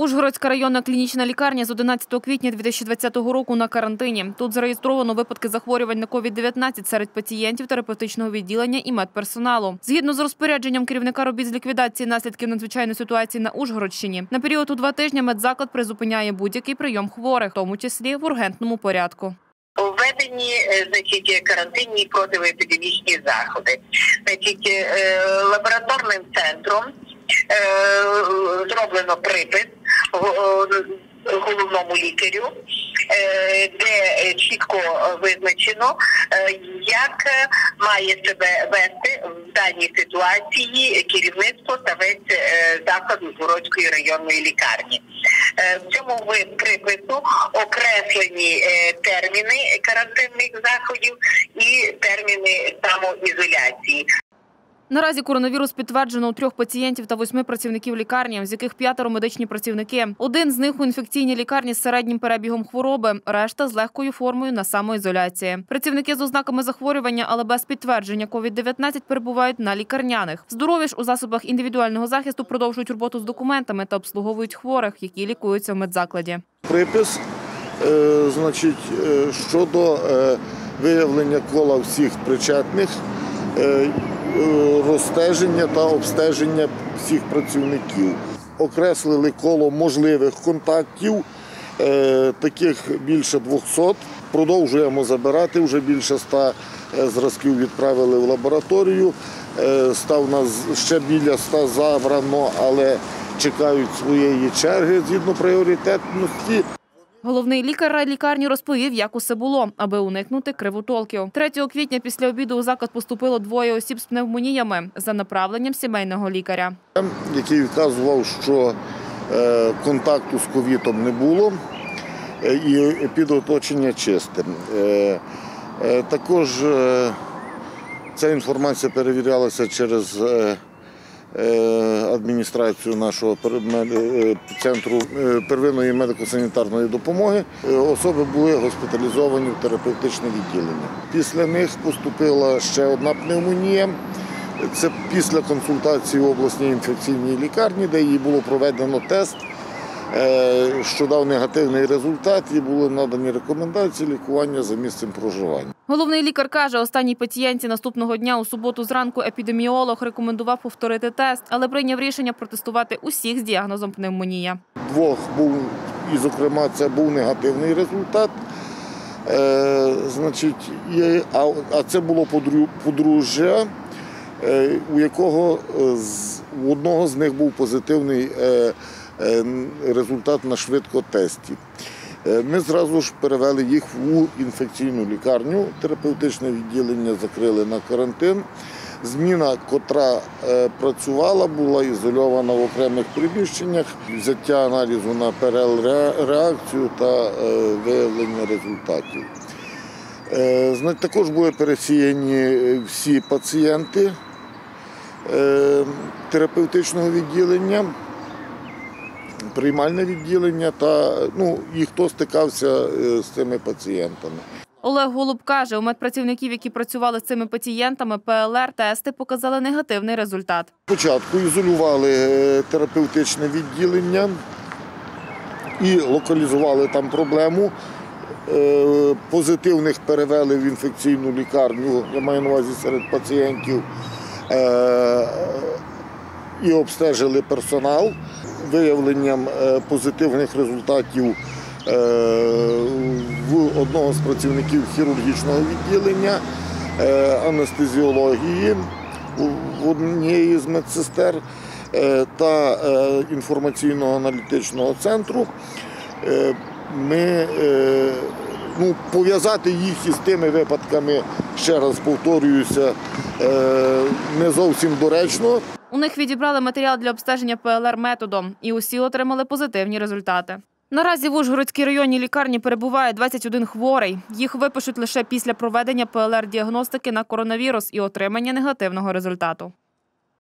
Ужгородська районна клінічна лікарня з 11 квітня 2020 року на карантині. Тут зареєстровано випадки захворювань на COVID-19 серед пацієнтів терапевтичного відділення і медперсоналу. Згідно з розпорядженням керівника робіт з ліквідації наслідків надзвичайної ситуації на Ужгородщині, на період у два тижні медзаклад призупиняє будь-який прийом хворих, в тому числі в ургентному порядку. Введені е, значить карантинні протиепідемічні заходи. Значить, е, лабораторним центром е, зроблено припис головному лікарю, е, де чітко визначено, е, як має себе вести в даній ситуації керівництво та весь е, заклад Ужгородської районної лікарні. Е, В цьому припису окреслені е, терміни карантинних заходів і терміни самоізоляції. Наразі коронавірус підтверджено у трьох пацієнтів та восьми працівників лікарні, з яких п'ятеро медичні працівники. Один з них у інфекційній лікарні з середнім перебігом хвороби, решта з легкою формою на самоізоляції. Працівники з ознаками захворювання, але без підтвердження COVID-19 перебувають на лікарняних. Здорові ж у засобах індивідуального захисту продовжують роботу з документами та обслуговують хворих, які лікуються в медзакладі. припис, е, значить, е, щодо е, виявлення кола всіх причетних, розстеження та обстеження всіх працівників. Окреслили коло можливих контактів, е, таких більше 200. Продовжуємо забирати, вже більше 100 е, зразків відправили в лабораторію. Е, Став нас ще біля 100 забрано, але чекають своєї черги згідно пріоритетності. Головний лікар лікарні розповів, як усе було, аби уникнути кривотолків. 3 квітня після обіду у заклад поступило двоє осіб з пневмоніями за направленням сімейного лікаря. який вказував, що е, контакту з ковітом не було е, і підоточення чисте. Е, Також ця інформація перевірялася через адміністрацію нашого е, центру е, первинної медико-санітарної допомоги. Е, Особи були госпіталізовані в терапевтичне відділення. Після них поступила ще одна пневмонія. Це після консультації в обласній інфекційній лікарні, де їй було проведено тест, е, що дав негативний результат, і були надані рекомендації лікування за місцем проживання. Головний лікар каже, останній пацієнтці наступного дня у суботу зранку епідеміолог рекомендував повторити тест, але прийняв рішення протестувати усіх з діагнозом пневмонія. Двох був, і, зокрема, це був негативний результат. Е, значить, і, а, а це було подру- подружжя, е, у якого е, з, у одного з них був позитивний е, е, результат на швидкотесті. Е, Ми зразу ж перевели їх в інфекційну лікарню. Терапевтичне відділення закрили на карантин. Зміна, котра е, працювала, була ізольована в окремих приміщеннях, взяття аналізу на ПРЛ-реакцію та е, виявлення результатів. Е, Також були пересіяні е, всі пацієнти е, терапевтичного відділення, приймальне відділення та ну, і хто стикався е, з цими пацієнтами. Олег Голуб каже, у медпрацівників, які працювали з цими пацієнтами, ПЛР-тести показали негативний результат. Спочатку ізолювали е, терапевтичне відділення і локалізували там проблему. Е, Позитивних перевели в інфекційну лікарню, я маю на увазі серед пацієнтів, і обстежили персонал. Виявленням е, позитивних результатів е, в одного з працівників хірургічного відділення, е, анестезіології в однієї з медсестер та інформаційно-аналітичного центру. Ми ну, пов'язати їх із тими випадками, ще раз повторююся, не зовсім доречно. У них відібрали матеріал для обстеження ПЛР методом, і усі отримали позитивні результати. Наразі в Ужгородській районній лікарні перебуває 21 хворий. Їх випишуть лише після проведення ПЛР-діагностики на коронавірус і отримання негативного результату.